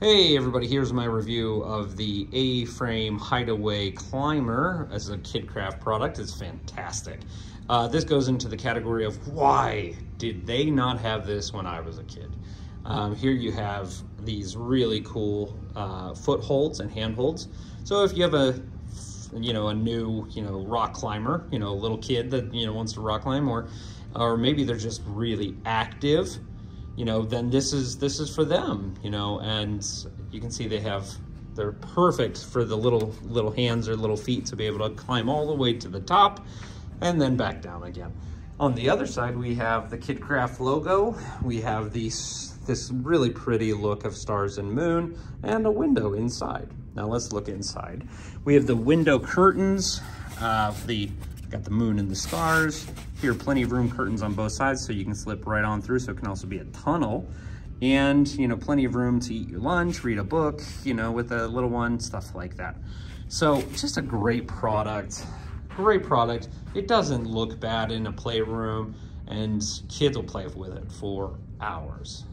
Hey everybody, here's my review of the A-Frame Hideaway Climber as a KidKraft product. It's fantastic. Uh, this goes into the category of why did they not have this when I was a kid? Um, here you have these really cool uh, footholds and handholds. So if you have a you know, a new, you know, rock climber, you know, a little kid that, you know, wants to rock climb or, or maybe they're just really active you know, then this is this is for them, you know, and you can see they have they're perfect for the little little hands or little feet to be able to climb all the way to the top and then back down again. On the other side, we have the KidKraft logo. We have these this really pretty look of stars and moon and a window inside. Now let's look inside. We have the window curtains, uh, the Got the moon and the stars. Here, plenty of room curtains on both sides so you can slip right on through. So it can also be a tunnel. And, you know, plenty of room to eat your lunch, read a book, you know, with a little one, stuff like that. So just a great product, great product. It doesn't look bad in a playroom and kids will play with it for hours.